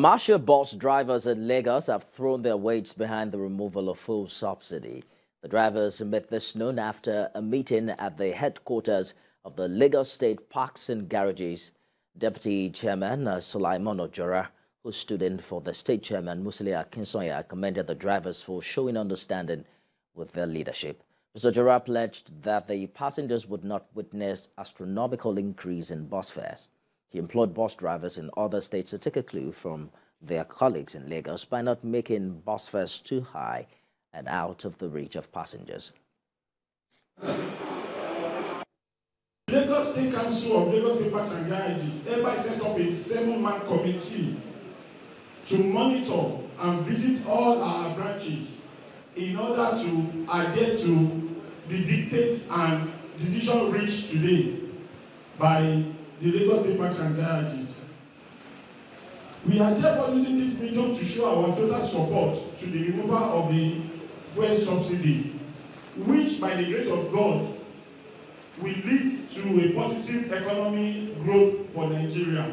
Commercial bus drivers in Lagos have thrown their weights behind the removal of fuel subsidy. The drivers made this known after a meeting at the headquarters of the Lagos State Parks and Garages. Deputy Chairman uh, Sulaimon Ojora, who stood in for the State Chairman Musiliu Akinsanya, commended the drivers for showing understanding with their leadership. Mr. Ojora pledged that the passengers would not witness astronomical increase in bus fares. He implored bus drivers in other states to take a clue from their colleagues in Lagos by not making bus fares too high and out of the reach of passengers. Lagos State Council of Lagos State Parks and Garages hereby set up a seven-man committee to monitor and visit all our branches in order to adhere to the dictates and decision reached today by the Lagos State Parks and Garages. We are therefore using this medium to show our total support to the removal of the fuel subsidy, which by the grace of God will lead to a positive economic growth for Nigeria.